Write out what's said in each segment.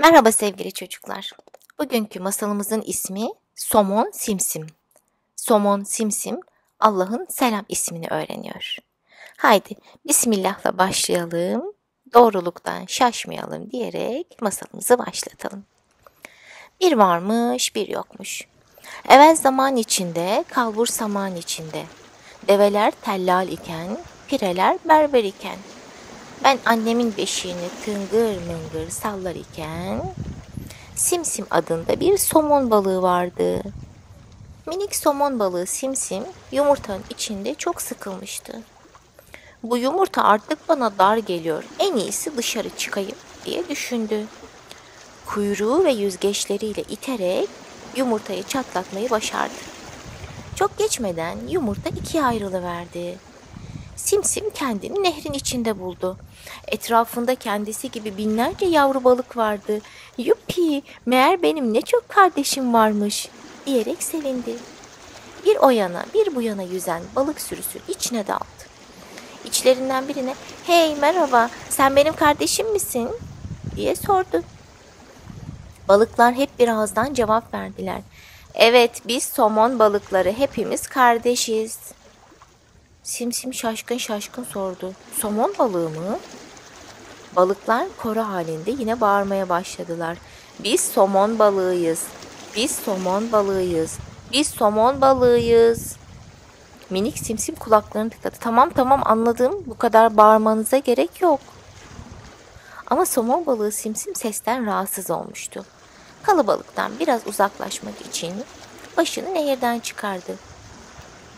Merhaba sevgili çocuklar. Bugünkü masalımızın ismi Somon Simsim. Somon Simsim Allah'ın selam ismini öğreniyor. Haydi Bismillah'la başlayalım, doğruluktan şaşmayalım diyerek masalımızı başlatalım. Bir varmış bir yokmuş. Evvel zaman içinde, kalbur saman içinde. Develer tellal iken, pireler berber iken. Ben annemin beşiğini tıngır mıngır sallar iken Simsim adında bir somon balığı vardı. Minik somon balığı Simsim yumurtanın içinde çok sıkılmıştı. Bu yumurta artık bana dar geliyor. En iyisi dışarı çıkayım diye düşündü. Kuyruğu ve yüzgeçleriyle iterek yumurtayı çatlatmayı başardı. Çok geçmeden yumurta ikiye ayrılıverdi. Simsim kendini nehrin içinde buldu. Etrafında kendisi gibi binlerce yavru balık vardı. Yuppi, meğer benim ne çok kardeşim varmış diyerek sevindi. Bir o yana bir bu yana yüzen balık sürüsü içine daldı. İçlerinden birine hey merhaba sen benim kardeşim misin diye sordu. Balıklar hep bir ağızdan cevap verdiler. Evet biz somon balıkları hepimiz kardeşiz. Simsim şaşkın şaşkın sordu. Somon balığı mı? Balıklar koro halinde yine bağırmaya başladılar. Biz somon balığıyız. Biz somon balığıyız. Biz somon balığıyız. Minik simsim kulaklarını tıkadı. Tamam tamam anladım. Bu kadar bağırmanıza gerek yok. Ama somon balığı simsim sesten rahatsız olmuştu. Kalabalıktan biraz uzaklaşmak için başını nehirden çıkardı.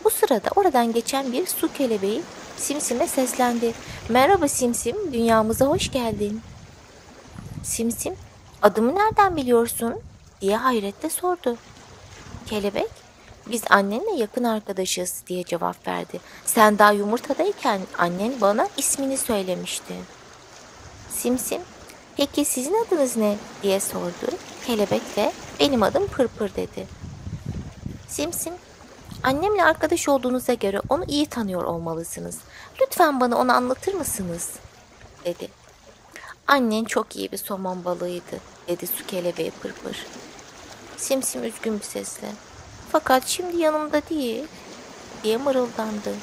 Bu sırada oradan geçen bir su kelebeği Simsim'e seslendi. Merhaba Simsim, dünyamıza hoş geldin. Simsim, adımı nereden biliyorsun? diye hayretle sordu. Kelebek, biz annenle yakın arkadaşız diye cevap verdi. Sen daha yumurtadayken annen bana ismini söylemişti. Simsim, peki sizin adınız ne diye sordu. Kelebek de benim adım Pırpır dedi. Simsim, Annemle arkadaş olduğunuza göre onu iyi tanıyor olmalısınız. Lütfen bana onu anlatır mısınız? dedi. Annen çok iyi bir somon balığıydı, dedi su kelebeği pırpır. Simsim üzgün bir sesle. Fakat şimdi yanımda değil, diye mırıldandı.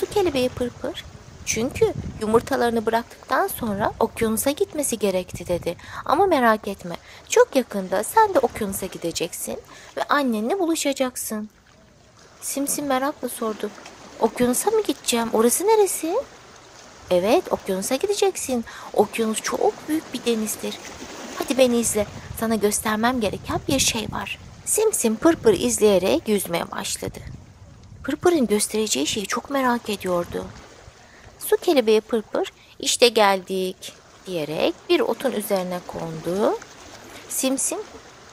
Su kelebeği pırpır, çünkü yumurtalarını bıraktıktan sonra okyanusa gitmesi gerekti dedi. Ama merak etme, çok yakında sen de okyanusa gideceksin ve annenle buluşacaksın. Simsim merakla sordu. Okyanusa mı gideceğim? Orası neresi? Evet, okyanusa gideceksin. Okyanus çok büyük bir denizdir. Hadi beni izle. Sana göstermem gereken bir şey var. Simsim pırpır izleyerek yüzmeye başladı. Pırpır'ın göstereceği şeyi çok merak ediyordu. Su kelebeği pırpır, işte geldik diyerek bir otun üzerine kondu. Simsim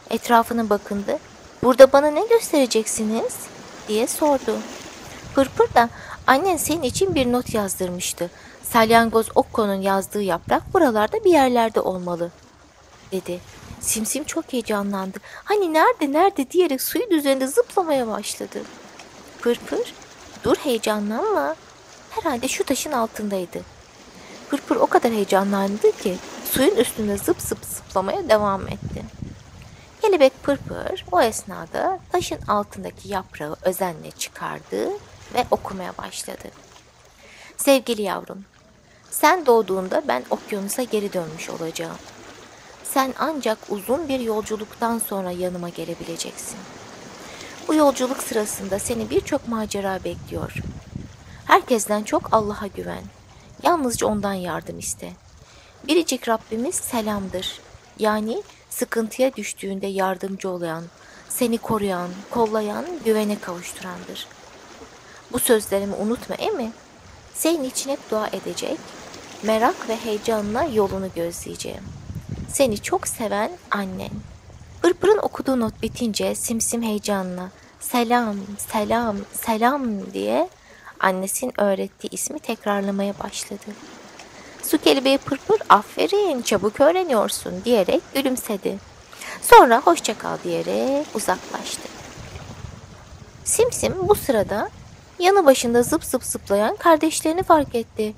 etrafına bakındı. Burada bana ne göstereceksiniz? Diye sordu. Pırpır da annen senin için bir not yazdırmıştı. Salyangoz Okko'nun yazdığı yaprak buralarda bir yerlerde olmalı dedi. Simsim çok heyecanlandı. Hani nerede nerede diyerek suyun üzerinde zıplamaya başladı. Pırpır dur heyecanlanma. Herhalde şu taşın altındaydı. Pırpır o kadar heyecanlandı ki suyun üstünde zıp zıp zıplamaya devam etti. Kelebek pırpır o esnada taşın altındaki yaprağı özenle çıkardı ve okumaya başladı. Sevgili yavrum, sen doğduğunda ben okyanusa geri dönmüş olacağım. Sen ancak uzun bir yolculuktan sonra yanıma gelebileceksin. Bu yolculuk sırasında seni birçok macera bekliyor. Herkesten çok Allah'a güven. Yalnızca ondan yardım iste. Biricik Rabbimiz selamdır. Yani sıkıntıya düştüğünde yardımcı olan, seni koruyan, kollayan, güvene kavuşturandır. Bu sözlerimi unutma emi. Senin için hep dua edecek, merak ve heyecanla yolunu gözleyeceğim. Seni çok seven annen. Pırpır'ın okuduğu not bitince simsim heyecanla selam, selam, selam diye annesinin öğrettiği ismi tekrarlamaya başladı. Su kelebeği pırpır aferin çabuk öğreniyorsun diyerek gülümsedi. Sonra hoşça kal diyerek uzaklaştı. Simsim bu sırada yanı başında zıp zıp zıplayan kardeşlerini fark etti.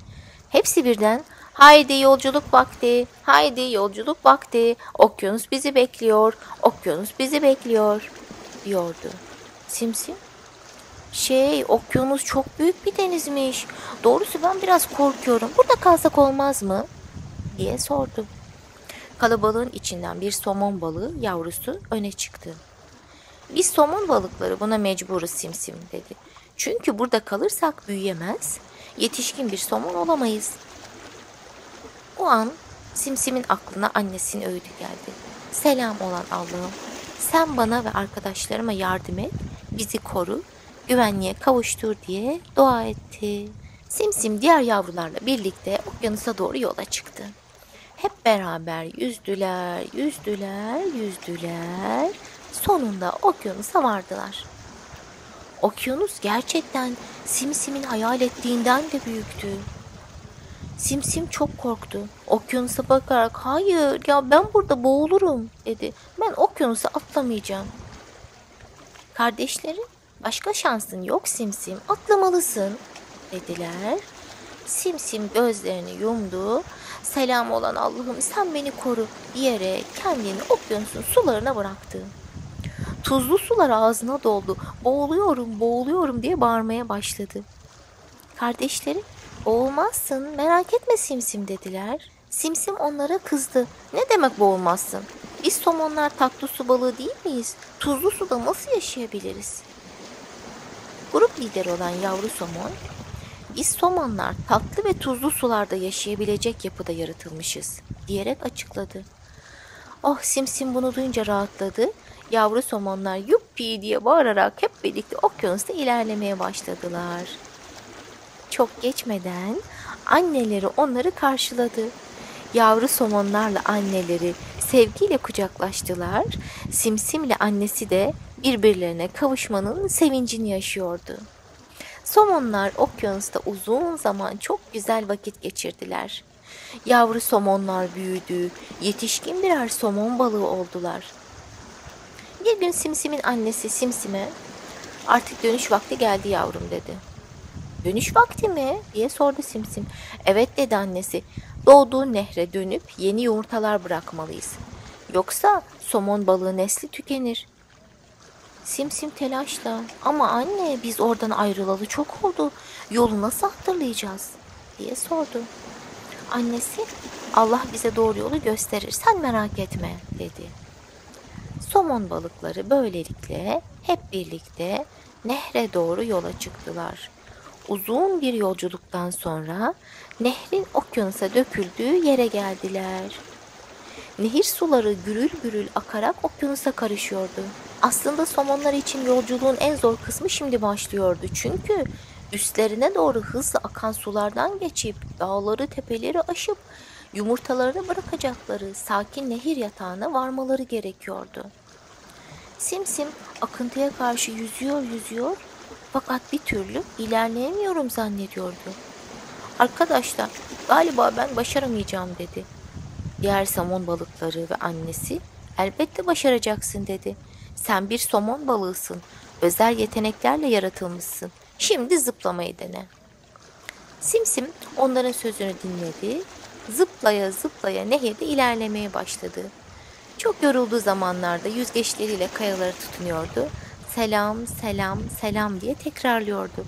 Hepsi birden Haydi yolculuk vakti, haydi yolculuk vakti. Okyanus bizi bekliyor, okyanus bizi bekliyor diyordu. Simsim, şey okyanus çok büyük bir denizmiş. Doğrusu ben biraz korkuyorum. Burada kalsak olmaz mı? diye sordu. Kalabalığın içinden bir somon balığı yavrusu öne çıktı. Biz somon balıkları buna mecburuz simsim dedi. Çünkü burada kalırsak büyüyemez, yetişkin bir somon olamayız. O an Simsim'in aklına annesinin öğüdü geldi. Selam olan Allah'ım, sen bana ve arkadaşlarıma yardım et, bizi koru, güvenliğe kavuştur diye dua etti. Simsim diğer yavrularla birlikte okyanusa doğru yola çıktı. Hep beraber yüzdüler, yüzdüler, yüzdüler. Sonunda okyanusa vardılar. Okyanus gerçekten Simsim'in hayal ettiğinden de büyüktü. Simsim çok korktu. Okyanusa bakarak hayır ya ben burada boğulurum dedi. Ben okyanusa atlamayacağım. Kardeşleri başka şansın yok Simsim atlamalısın dediler. Simsim gözlerini yumdu. Selam olan Allah'ım sen beni koru diyerek kendini okyanusun sularına bıraktı. Tuzlu sular ağzına doldu. Boğuluyorum, boğuluyorum diye bağırmaya başladı. Kardeşleri boğulmazsın merak etme Simsim dediler. Simsim onlara kızdı. Ne demek boğulmazsın? Biz somonlar tatlı su balığı değil miyiz? Tuzlu suda nasıl yaşayabiliriz? Grup lideri olan yavru somon, biz somonlar tatlı ve tuzlu sularda yaşayabilecek yapıda yaratılmışız diyerek açıkladı. Oh Simsim bunu duyunca rahatladı. Yavru somonlar yuppi diye bağırarak hep birlikte okyanusta ilerlemeye başladılar. Çok geçmeden anneleri onları karşıladı. Yavru somonlarla anneleri sevgiyle kucaklaştılar. Simsimle annesi de birbirlerine kavuşmanın sevincini yaşıyordu. Somonlar okyanusta uzun zaman çok güzel vakit geçirdiler. Yavru somonlar büyüdü, yetişkin birer somon balığı oldular. Bir gün Simsim'in annesi Simsim'e artık dönüş vakti geldi yavrum dedi. Dönüş vakti mi? diye sordu Simsim. Evet dedi annesi. Doğduğu nehre dönüp yeni yumurtalar bırakmalıyız. Yoksa somon balığı nesli tükenir. Simsim telaşla ama anne biz oradan ayrılalı çok oldu. Yolu nasıl hatırlayacağız? diye sordu. Annesi Allah bize doğru yolu gösterir sen merak etme dedi. Somon balıkları böylelikle hep birlikte nehre doğru yola çıktılar. Uzun bir yolculuktan sonra nehrin okyanusa döküldüğü yere geldiler. Nehir suları gürül gürül akarak okyanusa karışıyordu. Aslında somonlar için yolculuğun en zor kısmı şimdi başlıyordu. Çünkü üstlerine doğru hızla akan sulardan geçip dağları tepeleri aşıp yumurtalarını bırakacakları sakin nehir yatağına varmaları gerekiyordu. Simsim akıntıya karşı yüzüyor yüzüyor fakat bir türlü ilerleyemiyorum zannediyordu. Arkadaşlar galiba ben başaramayacağım dedi. Diğer somon balıkları ve annesi elbette başaracaksın dedi. Sen bir somon balığısın. Özel yeteneklerle yaratılmışsın. Şimdi zıplamayı dene. Simsim onların sözünü dinledi. Zıplaya zıplaya nehirde ilerlemeye başladı. Çok yorulduğu zamanlarda yüzgeçleriyle kayaları tutunuyordu. Selam, selam, selam diye tekrarlıyordu.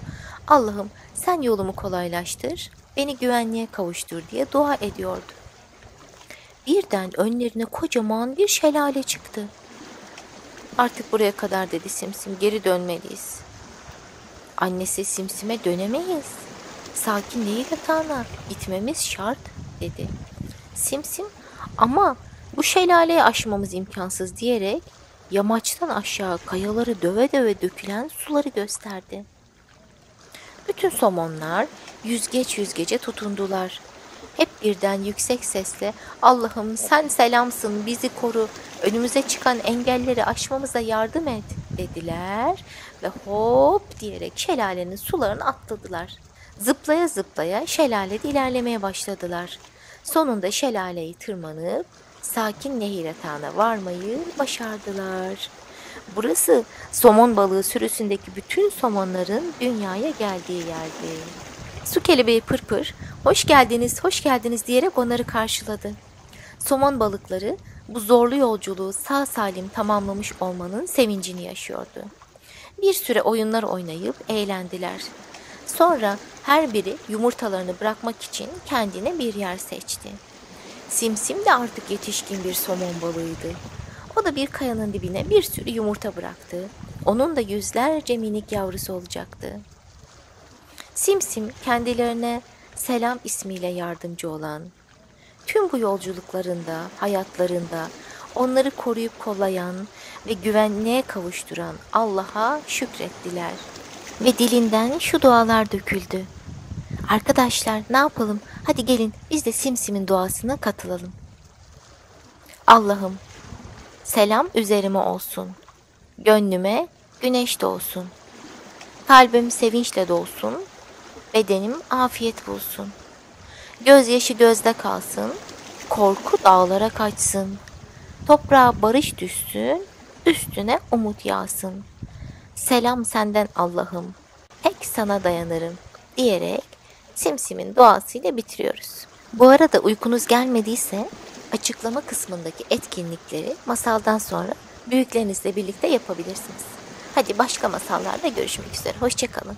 Allah'ım sen yolumu kolaylaştır, beni güvenliğe kavuştur diye dua ediyordu. Birden önlerine kocaman bir şelale çıktı. Artık buraya kadar dedi Simsim, geri dönmeliyiz. Annesi Simsim'e dönemeyiz. Sakin değil yatağına, gitmemiz şart dedi. Simsim ama bu şelaleyi aşmamız imkansız diyerek yamaçtan aşağı kayaları döve döve dökülen suları gösterdi. Bütün somonlar yüzgeç yüzgece tutundular. Hep birden yüksek sesle Allah'ım sen selamsın bizi koru önümüze çıkan engelleri aşmamıza yardım et dediler ve hop diyerek şelalenin sularını atladılar. Zıplaya zıplaya şelalede ilerlemeye başladılar. Sonunda şelaleyi tırmanıp sakin nehir yatağına varmayı başardılar. Burası somon balığı sürüsündeki bütün somonların dünyaya geldiği yerdi. Su kelebeği pırpır, hoş geldiniz, hoş geldiniz diyerek onları karşıladı. Somon balıkları bu zorlu yolculuğu sağ salim tamamlamış olmanın sevincini yaşıyordu. Bir süre oyunlar oynayıp eğlendiler. Sonra her biri yumurtalarını bırakmak için kendine bir yer seçti. Simsim de artık yetişkin bir somon balığıydı. O da bir kayanın dibine bir sürü yumurta bıraktı. Onun da yüzlerce minik yavrusu olacaktı. Simsim kendilerine Selam ismiyle yardımcı olan, tüm bu yolculuklarında, hayatlarında onları koruyup kollayan ve güvenliğe kavuşturan Allah'a şükrettiler. Ve dilinden şu dualar döküldü. Arkadaşlar ne yapalım? Hadi gelin biz de Simsim'in duasına katılalım. Allah'ım selam üzerime olsun. Gönlüme güneş doğsun. Kalbim sevinçle dolsun. Bedenim afiyet bulsun. Gözyaşı gözde kalsın. Korku dağlara kaçsın. Toprağa barış düşsün. Üstüne umut yağsın. Selam senden Allah'ım. Tek sana dayanırım diyerek Simsim'in duasıyla bitiriyoruz. Bu arada uykunuz gelmediyse açıklama kısmındaki etkinlikleri masaldan sonra büyüklerinizle birlikte yapabilirsiniz. Hadi başka masallarda görüşmek üzere. Hoşçakalın.